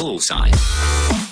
Bullseye.